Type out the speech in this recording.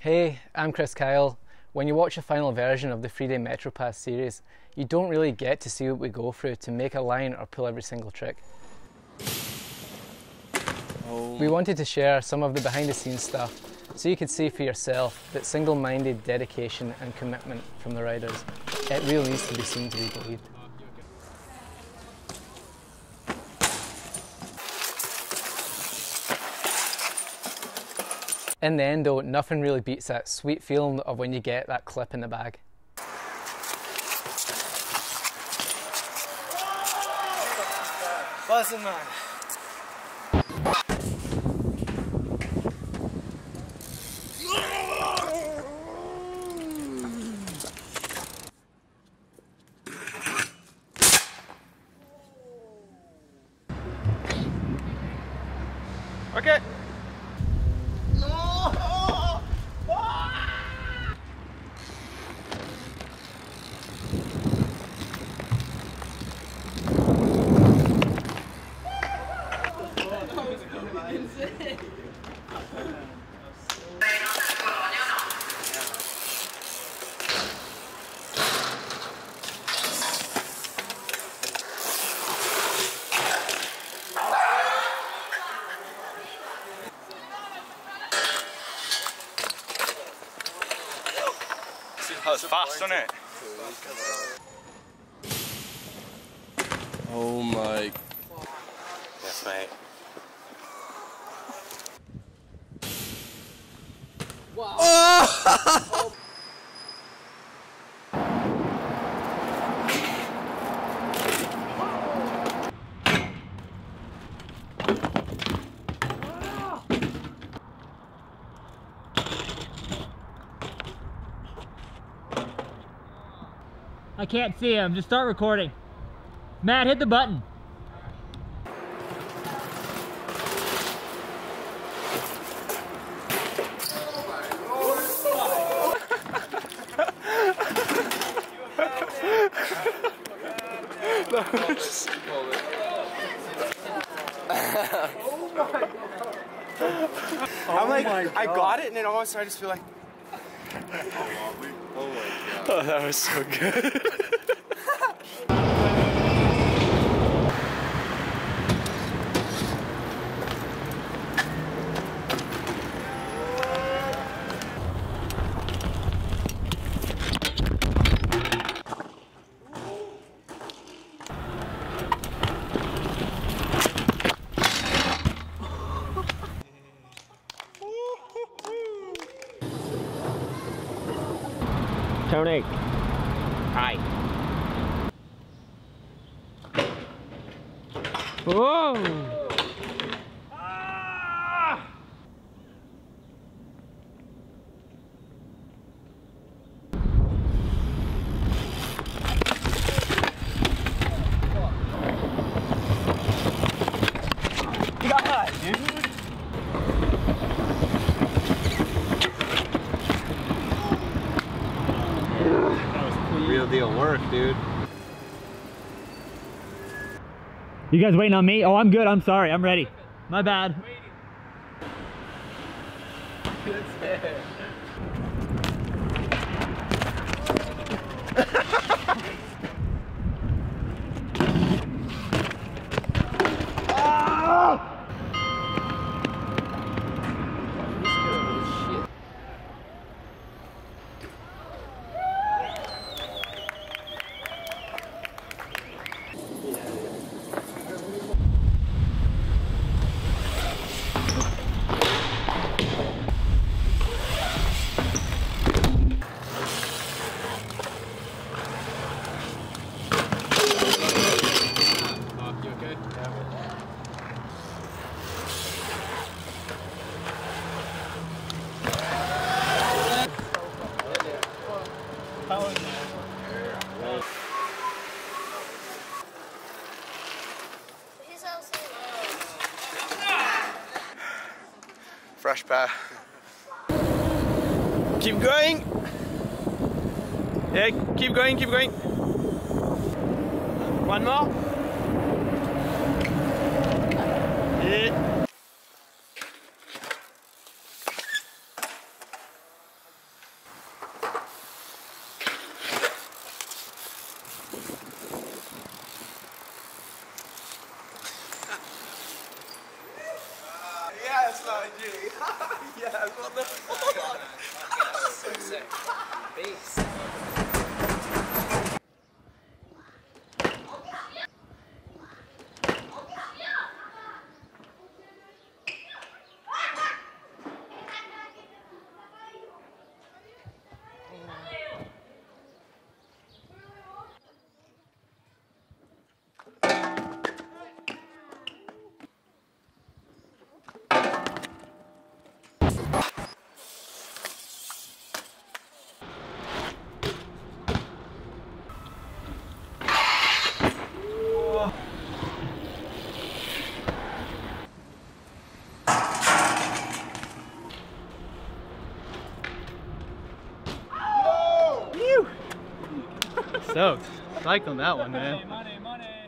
Hey, I'm Kriss Kyle. When you watch a final version of the three day MetroPass series, you don't really get to see what we go through to make a line or pull every single trick. Oh. We wanted to share some of the behind the scenes stuff so you could see for yourself that single minded dedication and commitment from the riders. It really needs to be seen to be believed. In the end, though, nothing really beats that sweet feeling of when you get that clip in the bag. Buzzing man. Okay. That was fast, wasn't it? Oh my. Yes, mate. Oh. I can't see him. Just start recording. Matt, hit the button. I'm like, oh I got it, and then all of a sudden I just feel like. Oh, oh that was so good. Tony. Hi. Whoa! Real deal work, dude. You guys waiting on me? Oh, I'm good. I'm sorry. I'm ready. My bad. Fresh pair. Keep going. Yeah, keep going, keep going. One more. That's not yeah, I've got the. Beast. stoked. Cycling that one, man. Money, money, money.